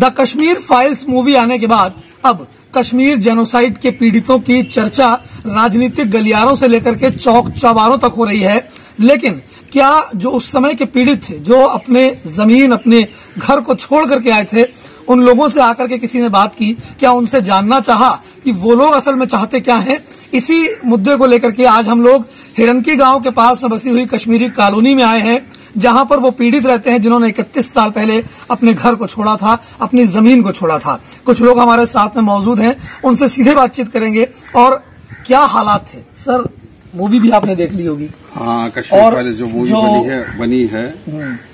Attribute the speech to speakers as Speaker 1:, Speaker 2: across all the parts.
Speaker 1: The Kashmir files movie आने के बाद, अब कश्मीर जेनोसाइड के पीड़ितों की चर्चा राजनीतिक गलियारों से लेकर के चौक चौबारों तक हो रही है। लेकिन क्या जो उस समय के पीड़ित थे, जो अपने ज़मीन, अपने घर को छोड़ करके आए थे, उन लोगों से आकर के किसी ने बात की? क्या उनसे जानना चाहा कि वो लोग असल में चाहते क्या हैं? इसी मुद्दे को लेकर के आज हम लोग हिरनकी गाँव के पास में बसी हुई कश्मीरी कॉलोनी में आए हैं। जहाँ पर वो पीड़ित रहते हैं जिन्होंने इकतीस साल पहले अपने घर को छोड़ा था अपनी ज़मीन को छोड़ा था। कुछ लोग हमारे साथ में मौजूद हैं उनसे सीधे बातचीत करेंगे। और क्या हालात थे? सर मूवी भी आपने देख ली होगी।
Speaker 2: हाँ कश्मीर
Speaker 1: और
Speaker 2: पहले जो मूवी बनी है बनी है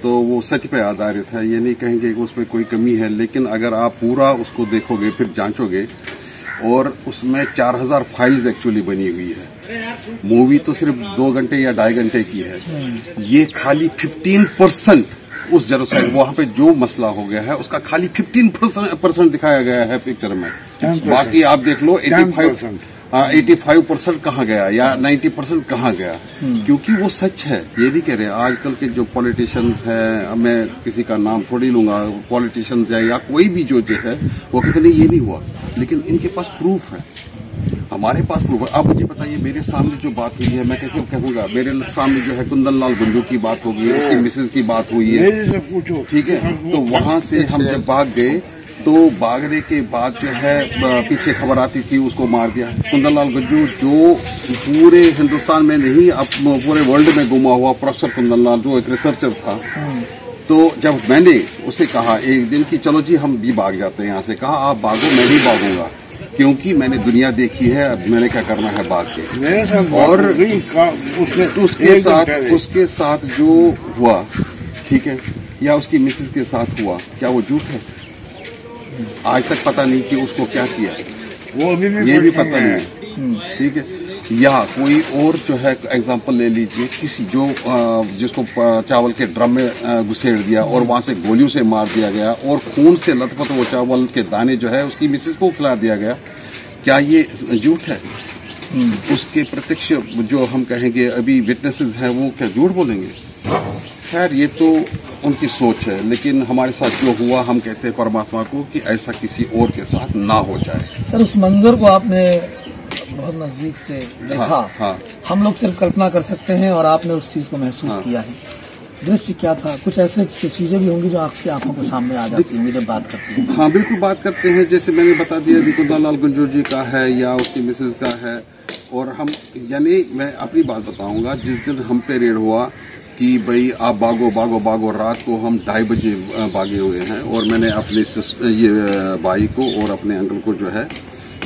Speaker 2: तो वो सच पे आधारित है। ये नहीं कहेंगे कि उसमें कोई कमी है लेकिन अगर आप पूरा उसको देखोगे फिर जांचोगे और उसमें 4000 फाइल्स एक्चुअली बनी हुई है। मूवी तो सिर्फ़ दो घंटे या ढाई घंटे की है। ये खाली 15 परसेंट उस जेनोसाइड वहाँ पे जो मसला हो गया है उसका खाली 15 परसेंट दिखाया गया है पिक्चर में। बाकी आप देख लो 85 एटी फाइव परसेंट कहाँ गया या नाइन्टी परसेंट कहाँ गया? क्योंकि वो सच है ये नहीं कह रहे आजकल के जो पॉलिटिशियंस हैं मैं किसी का नाम थोड़ी लूँगा पॉलिटिशियंस है या कोई भी जो जो है वो कहते नहीं ये नहीं हुआ। लेकिन इनके पास प्रूफ है। हमारे पास प्रूफ है। अब मुझे बताइए मेरे सामने जो बात हुई है मैं कैसे कहूँगा मेरे सामने जो है कुंदन लाल गुंजू की बात होगी उसकी मिसेज की बात हुई है। ठीक है? तो वहाँ से हम जब भाग गए तो भागने के बाद जो है पीछे खबर आती थी उसको मार दिया। कुंदन लाल गज्जू जो पूरे हिंदुस्तान में नहीं अब पूरे वर्ल्ड में घुमा हुआ प्रोफेसर कुंदन लाल जो एक रिसर्चर था। तो जब मैंने उसे कहा एक दिन कि चलो जी हम भी भाग जाते हैं यहाँ से। कहा आप भागो मैं भी भागूँगा। क्योंकि मैंने दुनिया देखी है अब मैंने क्या करना है
Speaker 3: बात के और
Speaker 2: तो उसके साथ उसके साथ जो हुआ ठीक है या उसकी मिसेज के साथ हुआ क्या वो झूठ है? आज तक पता नहीं कि उसको क्या किया।
Speaker 3: वो अभी भी
Speaker 2: ये भी पता नहीं है। ठीक है? या कोई और जो है एग्जांपल ले लीजिए किसी जो जिसको चावल के ड्रम में घुसेड़ दिया और वहाँ से गोलियों से मार दिया गया और खून से लथपथ वो चावल के दाने जो है उसकी मिसेज को खिला दिया गया। क्या ये झूठ है? उसके प्रत्यक्ष जो हम कहेंगे अभी विटनेसेस हैं वो क्या झूठ बोलेंगे? खैर ये तो उनकी सोच है लेकिन हमारे साथ जो हुआ हम कहते हैं परमात्मा को कि ऐसा किसी और के साथ ना हो जाए।
Speaker 1: सर उस मंजर को आपने बहुत नज़दीक से देखा।
Speaker 2: हाँ, हाँ।
Speaker 1: हम लोग सिर्फ़ कल्पना कर सकते हैं और आपने उस चीज़ को महसूस
Speaker 2: हाँ।
Speaker 1: किया है। दृश्य क्या था? कुछ ऐसे चीज़ें भी होंगी जो आपकी आँखों के सामने आ जाती होंगी जब बात करती हैं।
Speaker 2: हाँ बिल्कुल बात करते हैं। जैसे मैंने बता दिया विकुंदा लाल गुंजू जी का है या उसकी मिसेज का है। और हम यानी मैं अपनी बात बताऊँगा जिस दिन हम पे रेड हुआ कि भाई आप भागो बागो भागो रात को हम ढाई बजे भागे हुए हैं। और मैंने अपने ये भाई को और अपने अंकल को जो है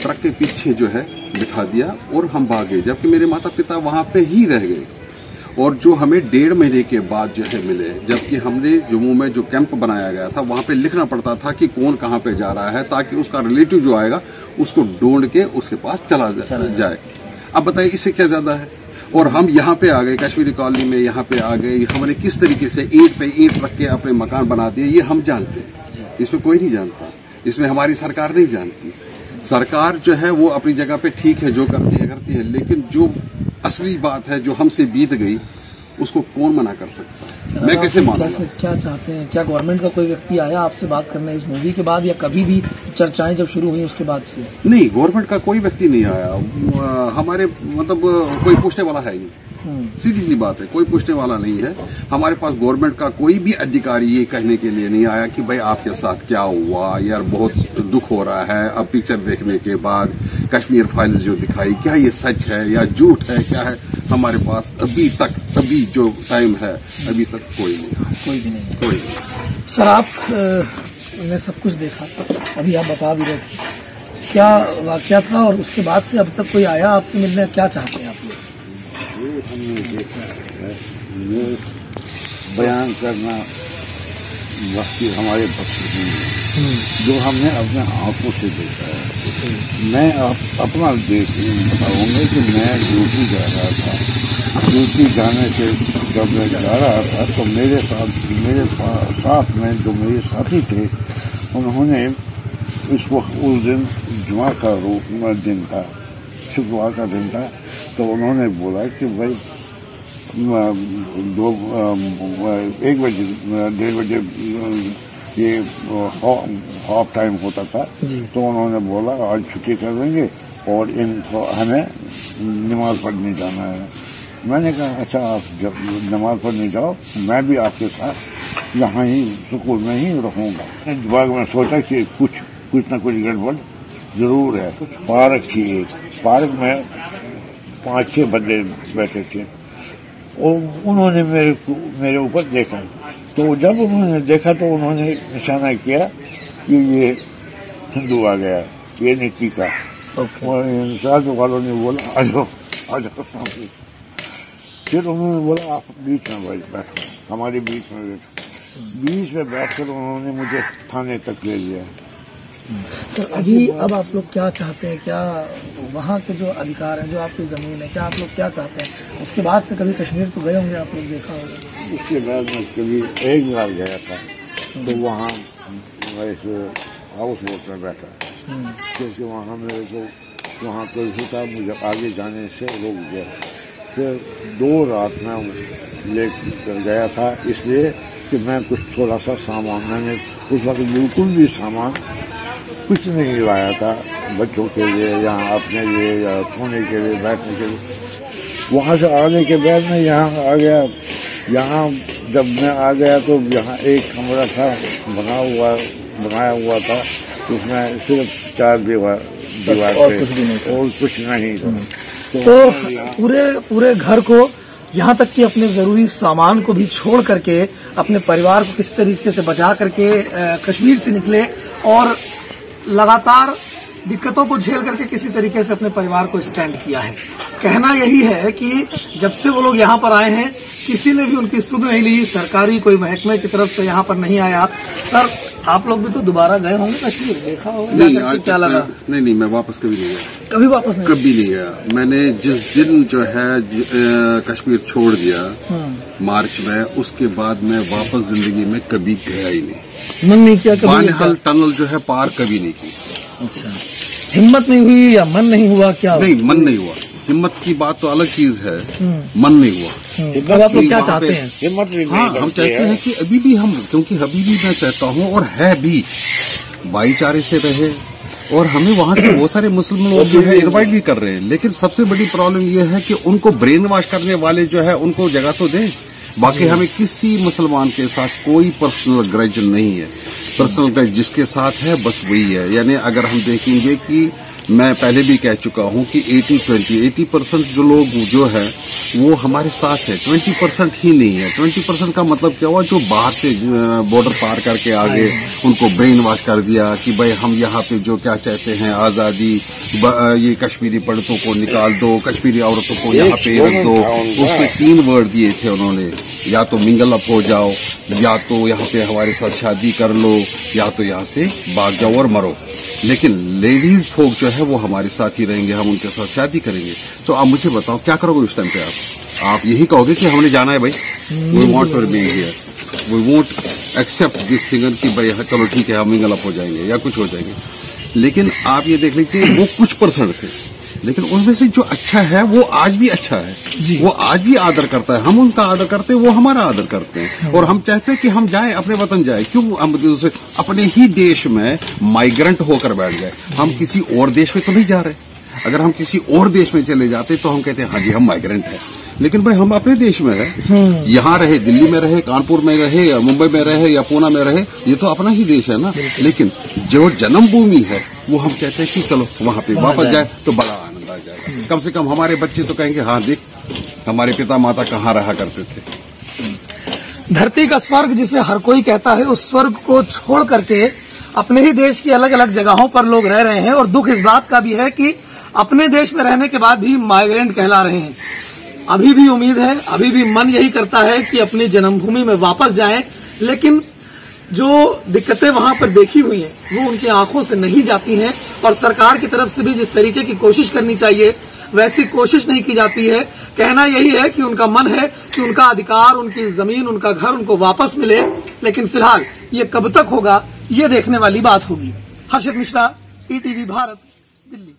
Speaker 2: ट्रक के पीछे जो है बिठा दिया और हम भागे जबकि मेरे माता पिता वहाँ पे ही रह गए। और जो हमें डेढ़ महीने के बाद जो है मिले जबकि हमने जम्मू में जो कैंप बनाया गया था वहाँ पे लिखना पड़ता था कि कौन कहाँ पे जा रहा है ताकि उसका रिलेटिव जो आएगा उसको ढूंढ के उसके पास चला जाए। अब बताइए इससे क्या ज़्यादा है? और हम यहाँ पे आ गए कश्मीरी कॉलोनी में यहाँ पे आ गए हमने किस तरीके से ईट पे ईंट रख के अपने मकान बना दिए ये हम जानते हैं। इसमें कोई नहीं जानता। इसमें हमारी सरकार नहीं जानती। सरकार जो है वो अपनी जगह पे ठीक है जो करती है करती है लेकिन जो असली बात है जो हमसे बीत गई उसको कौन मना कर सकता है? मैं कैसे मानूँगा?
Speaker 1: कैसे क्या चाहते हैं? क्या गवर्नमेंट का कोई व्यक्ति आया आपसे बात करने इस मूवी के बाद या कभी भी चर्चाएँ जब शुरू हुई उसके बाद से?
Speaker 2: नहीं गवर्नमेंट का कोई व्यक्ति नहीं आया। हमारे मतलब कोई पूछने वाला है नहीं। सीधी सी बात है कोई पूछने वाला नहीं है। हमारे पास गवर्नमेंट का कोई भी अधिकारी ये कहने के लिए नहीं आया कि भाई आपके साथ क्या हुआ यार बहुत दुख हो रहा है अब पिक्चर देखने के बाद कश्मीर फाइल्स जो दिखाई क्या ये सच है या झूठ है क्या है? हमारे पास अभी तक अभी जो टाइम है अभी तक कोई नहीं
Speaker 1: कोई भी नहीं
Speaker 2: कोई नहीं।
Speaker 1: सर आप ने सब कुछ देखा अभी आप बता भी रहे थे। क्या वाक्य था और उसके बाद से अब तक कोई आया आपसे मिलने? क्या चाहते हैं आप लोग?
Speaker 3: हमने देखा है ये बयान करना वक्त हमारे पक्ष में नहीं है। जो हमने अपने आँखों से देखा है। मैं आप अपना देख बताऊँगा कि मैं ड्यूटी जा रहा था। ड्यूटी जाने से जब मैं जा रहा था तो मेरे साथ मेरे साथ में जो मेरे साथी थे उन्होंने इस वक्त उस दिन जुमा का रो- दिन था शुक्रवार का दिन था तो उन्होंने बोला कि भाई दो एक बजे डेढ़ बजे ये हाफ़ टाइम होता था। तो उन्होंने बोला आज छुट्टी कर देंगे और इनको हमें नमाज़ पढ़ने जाना है। मैंने कहा अच्छा आप जब नमाज़ पढ़ने जाओ मैं भी आपके साथ यहाँ ही स्कूल में ही रहूँगा। दिमाग में सोचा कि कुछ कुछ ना कुछ गड़बड़ ज़रूर है। पार्क थी एक पार्क में पाँच छह बंदे बैठे थे। और उन्होंने मेरे को मेरे ऊपर देखा। तो जब उन्होंने देखा तो उन्होंने निशाना किया कि ये हिंदू आ गया ये नहीं टीका
Speaker 1: ओके।
Speaker 3: और वालों ने बोला आ जाओ आ जाओ। फिर उन्होंने बोला आप बीच में बैठ बैठो हमारे बीच में बैठो। बीच में बैठकर उन्होंने मुझे थाने तक ले लिया।
Speaker 1: सर अभी अब आप लोग क्या चाहते हैं? क्या वहाँ के जो अधिकार है जो आपकी ज़मीन है क्या आप लोग क्या चाहते हैं? उसके बाद से कभी कश्मीर तो गए होंगे आप लोग देखा होगा।
Speaker 3: उसके बाद मैं कभी एक बार गया था तो वहाँ हाउस बोट में बैठा।
Speaker 1: हम्म,
Speaker 3: क्योंकि वहाँ मेरे को वहाँ कर्फ्यू था मुझे आगे जाने से रोक दिया। फिर दो रात में ले कर गया था इसलिए कि मैं कुछ थोड़ा सा सामान मैंने उस वक्त बिल्कुल भी सामान कुछ नहीं लाया था बच्चों के लिए या अपने लिए या सोने के लिए बैठने के लिए। वहाँ से आने के बाद मैं यहाँ आ गया। यहाँ जब मैं आ गया तो यहाँ एक कमरा था बना हुआ बनाया हुआ था उसमें सिर्फ़ चार दीवार दीवार
Speaker 1: और कुछ भी नहीं था।
Speaker 3: और कुछ नहीं था।
Speaker 1: तो पूरे पूरे घर को यहाँ तक कि अपने ज़रूरी सामान को भी छोड़ करके अपने परिवार को किस तरीके से बचा करके कश्मीर से निकले और लगातार दिक्कतों को झेल करके किसी तरीके से अपने परिवार को स्टैंड किया है। कहना यही है कि जब से वो लोग यहाँ पर आए हैं, किसी ने भी उनकी सुध नहीं ली, सरकारी कोई महकमे की तरफ़ से यहाँ पर नहीं आया। सर आप लोग भी तो दोबारा गए होंगे कश्मीर देखा होगा।
Speaker 2: नहीं आज
Speaker 1: क्या लगा?
Speaker 2: नहीं नहीं मैं वापस कभी नहीं गया।
Speaker 1: कभी वापस नहीं?
Speaker 2: कभी नहीं गया। मैंने जिस दिन जो है ज- अ, कश्मीर छोड़ दिया
Speaker 1: हम्म।
Speaker 2: मार्च में उसके बाद मैं वापस ज़िंदगी में कभी गया ही नहीं।
Speaker 1: मन नहीं किया कभी
Speaker 2: बानहल टनल जो है पार कभी नहीं की
Speaker 1: अच्छा। हिम्मत नहीं हुई या मन नहीं हुआ क्या
Speaker 2: नहीं मन नहीं हुआ। हिम्मत की बात तो अलग चीज़ है।
Speaker 1: हम्म।
Speaker 2: मन नहीं हुआ।
Speaker 1: हम्म, अब आप लोग क्या चाहते हैं?
Speaker 3: हिम्मत भी
Speaker 2: हाँ हम चाहते
Speaker 3: है।
Speaker 2: हैं कि अभी भी हम क्योंकि अभी भी मैं चाहता हूँ और है भी। भाईचारे से रहे और हमें वहाँ से बहुत सारे मुस्लिम लोग जो है इन्वाइट भी कर रहे हैं। लेकिन सबसे बड़ी प्रॉब्लम यह है कि उनको ब्रेन वॉश करने वाले जो है उनको जगह तो दें। बाकी हमें किसी मुसलमान के साथ कोई पर्सनल ग्रज नहीं है। पर्सनल ग्रज जिसके साथ है बस वही है। यानी अगर हम देखेंगे कि मैं पहले भी कह चुका हूँ कि 80 20 80 परसेंट जो लोग जो है वो हमारे साथ है। 20 परसेंट ही नहीं है। 20 परसेंट का मतलब क्या हुआ? जो बाहर से बॉर्डर पार करके आगे उनको ब्रेन वॉश कर दिया कि भाई हम यहाँ पे जो क्या चाहते हैं आज़ादी ये कश्मीरी पंडितों को निकाल दो कश्मीरी औरतों को यहाँ पे रख दो। उसके तीन वर्ड दिए थे उन्होंने। या तो मिंगल अप हो जाओ या तो यहाँ पे हमारे साथ शादी कर लो या तो यहाँ से भाग जाओ और मरो। लेकिन लेडीज़ फोक जो है वो हमारे साथ ही रहेंगे हम उनके साथ शादी करेंगे। तो आप मुझे बताओ क्या करोगे उस टाइम पे आप? आप यही कहोगे कि हमने जाना है भाई? We want to remain here we want except this thing कि भाई हाँ, चलो ठीक है हम मिंगल अप हो जाएँगे या कुछ हो जाएँगे। लेकिन आप ये देख लीजिए वो कुछ परसेंट थे। लेकिन उनमें से जो अच्छा है वो आज भी अच्छा है।
Speaker 1: जी।
Speaker 2: वो आज भी आदर करता है। हम उनका आदर करते हैं वो हमारा आदर करते हैं। और हम चाहते हैं कि हम जाएँ अपने वतन जाएँ। क्यों? अपने ही देश में माइग्रेंट होकर बैठ जाए हम किसी और देश में तो नहीं जा रहे। अगर हम किसी और देश में चले जाते तो हम कहते हैं हाँ जी हम माइग्रेंट हैं। लेकिन भाई हम अपने देश में रहे यहाँ रहे दिल्ली में रहे कानपुर में रहे या मुंबई में रहे या पूना में रहे ये तो अपना ही देश है ना। लेकिन जो जन्मभूमि है वो हम कहते हैं कि चलो वहाँ पे वापस जाए। तो बड़ा कम से कम हमारे बच्चे तो कहेंगे हाँ देख, हमारे पिता माता कहाँ रहा करते थे?
Speaker 1: धरती का स्वर्ग जिसे हर कोई कहता है, उस स्वर्ग को छोड़ करके अपने ही देश की अलग अलग जगहों पर लोग रह रहे हैं। और दुख इस बात का भी है कि अपने देश में रहने के बाद भी माइग्रेंट कहला रहे हैं। अभी भी उम्मीद है, अभी भी मन यही करता है कि अपनी जन्मभूमि में वापस जाएँ, लेकिन जो दिक्कतें वहाँ पर देखी हुई हैं, वो उनकी आँखों से नहीं जाती हैं और सरकार की तरफ़ से भी जिस तरीके की कोशिश करनी चाहिए, वैसी कोशिश नहीं की जाती है। कहना यही है कि उनका मन है कि उनका अधिकार, उनकी ज़मीन, उनका घर उनको वापस मिले, लेकिन फ़िलहाल ये कब तक होगा, ये देखने वाली बात होगी। हर्षित मिश्रा ईटीवी भारत, दिल्ली।